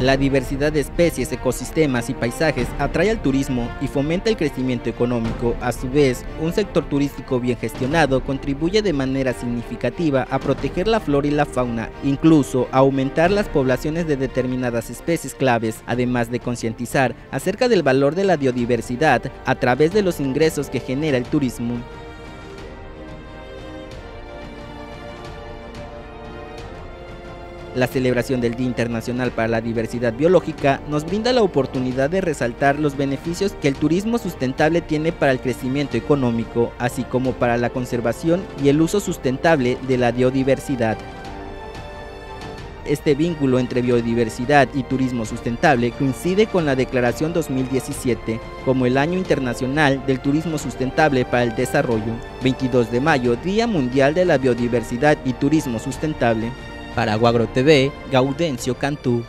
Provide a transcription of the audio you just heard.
La diversidad de especies, ecosistemas y paisajes atrae al turismo y fomenta el crecimiento económico. A su vez, un sector turístico bien gestionado contribuye de manera significativa a proteger la flora y la fauna, incluso a aumentar las poblaciones de determinadas especies claves, además de concientizar acerca del valor de la biodiversidad a través de los ingresos que genera el turismo. La celebración del Día Internacional para la Diversidad Biológica nos brinda la oportunidad de resaltar los beneficios que el turismo sustentable tiene para el crecimiento económico, así como para la conservación y el uso sustentable de la biodiversidad. Este vínculo entre biodiversidad y turismo sustentable coincide con la Declaración 2017 como el Año Internacional del Turismo Sustentable para el Desarrollo, 22 de mayo, Día Mundial de la Biodiversidad y Turismo Sustentable. Para Guagro TV, Gaudencio Cantú.